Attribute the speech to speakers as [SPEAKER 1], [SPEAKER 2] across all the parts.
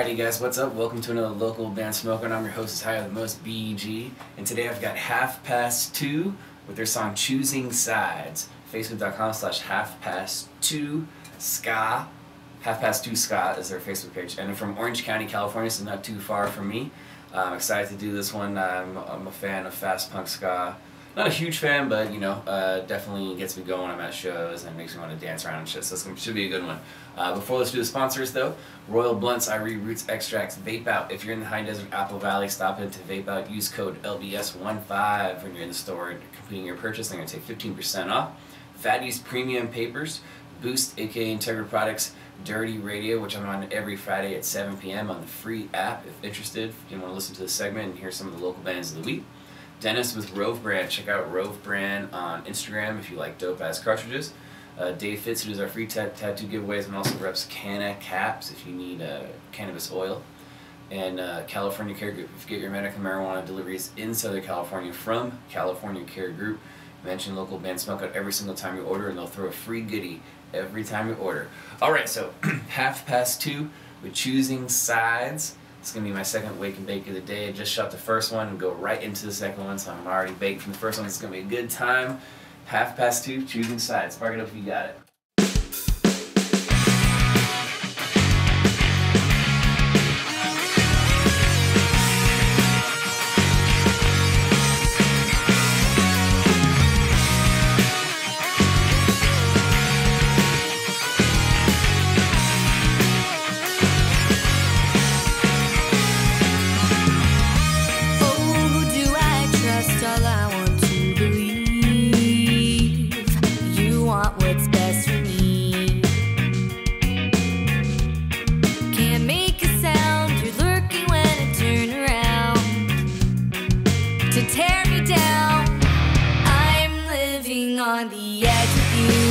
[SPEAKER 1] Alrighty guys, what's up? Welcome to another local band Smokeout and I'm your host is Higher the Most BEG and today I've got Half Past Two with their song Choosing Sides. Facebook.com slash half past two ska. Half past two ska is their Facebook page. And I'm from Orange County, California, so not too far from me. I'm excited to do this one. I'm, I'm a fan of fast punk ska not a huge fan, but you know, uh, definitely gets me going. I'm at shows and makes me want to dance around and shit. So this should be a good one. Uh, before let's do the sponsors though, Royal Blunts, Irie Roots Extracts, Vape Out. If you're in the High Desert Apple Valley, stop into Vape Out. Use code LBS15 when you're in the store completing your purchase. They're gonna take 15% off. Fatty's Premium Papers, Boost, aka Integra Products, Dirty Radio, which I'm on every Friday at 7 p.m. on the free app. If interested, if you want to listen to the segment and hear some of the local bands of the week. Dennis with Rove Brand. Check out Rove Brand on Instagram if you like dope ass cartridges. Uh, Dave Fitz, who does our free tattoo giveaways and also reps Canna Caps if you need uh, cannabis oil. And uh, California Care Group. If you get your medical marijuana deliveries in Southern California from California Care Group, mention local band smoke out every single time you order and they'll throw a free goodie every time you order. Alright, so half past two we're choosing sides. It's to be my second wake and bake of the day. I just shot the first one and go right into the second one, so I'm already baked from the first one. It's to be a good time. Half past two, choosing sides. Spark it up if you got it.
[SPEAKER 2] On the edge with you.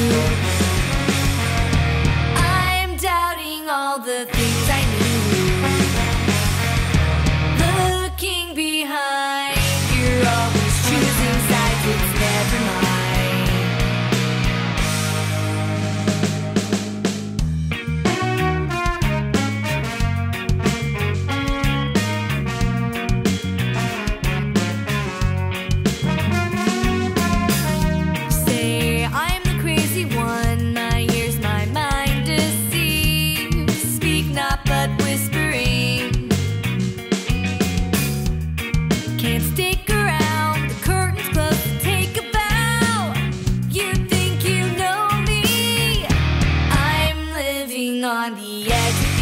[SPEAKER 2] On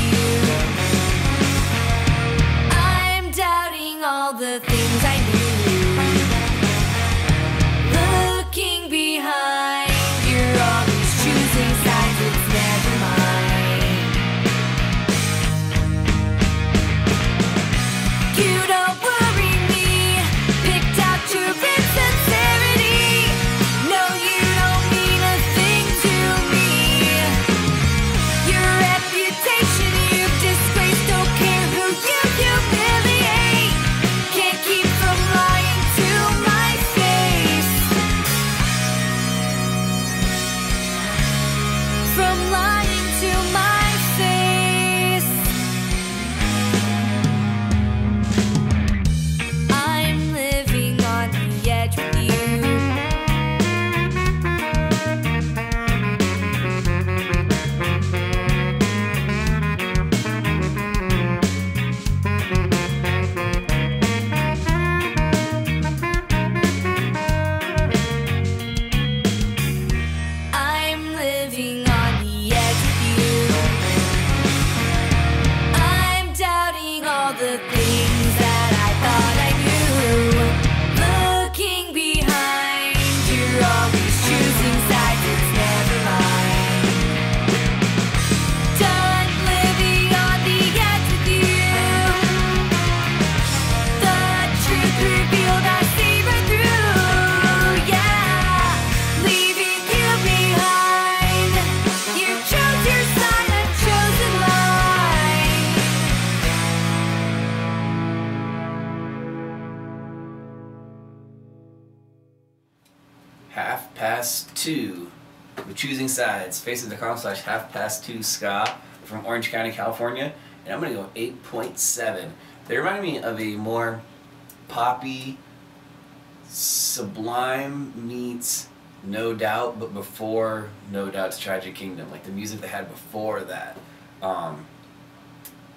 [SPEAKER 1] half past two. We're choosing sides. Facebook.com slash half past two ska from Orange County, California. and I'm gonna go 8.7. They remind me of a more poppy, sublime meets No Doubt, but before No Doubt's Tragic Kingdom, like the music they had before that. Um,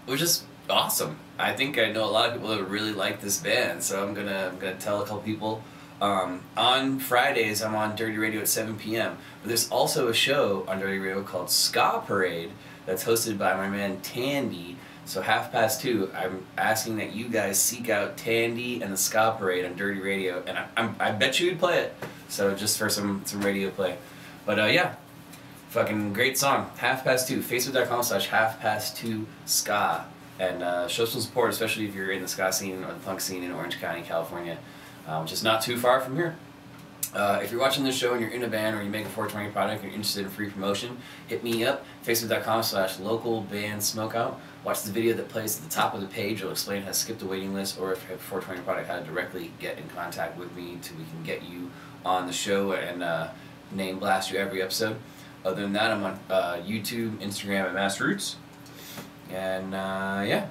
[SPEAKER 1] it was just awesome. I think I know a lot of people that really like this band, so I'm gonna I'm gonna tell a couple people. Um, on Fridays, I'm on Dirty Radio at 7 p.m. But there's also a show on Dirty Radio called Ska Parade that's hosted by my man Tandy. So half past two, I'm asking that you guys seek out Tandy and the Ska Parade on Dirty Radio, and I, I'm, I bet you would play it. So just for some some radio play, but uh, yeah, fucking great song. Half past two. Facebook.com slash half past two ska and uh, show some support, especially if you're in the ska scene or the punk scene in Orange County, California, uh, which is not too far from here. Uh, if you're watching this show and you're in a band or you make a 420 product and you're interested in free promotion, hit me up, facebook.com slash local. Watch the video that plays at the top of the page. It'll explain how to skip the waiting list or if you have a 420 product, how to directly get in contact with me so we can get you on the show and uh, name blast you every episode. Other than that, I'm on uh, YouTube, Instagram at Mass Roots. And uh, yeah,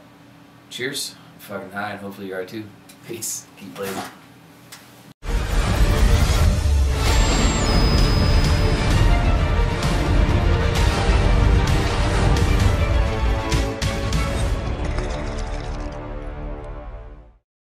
[SPEAKER 1] cheers. Fucking high, and hopefully you are too. Peace. Keep playing.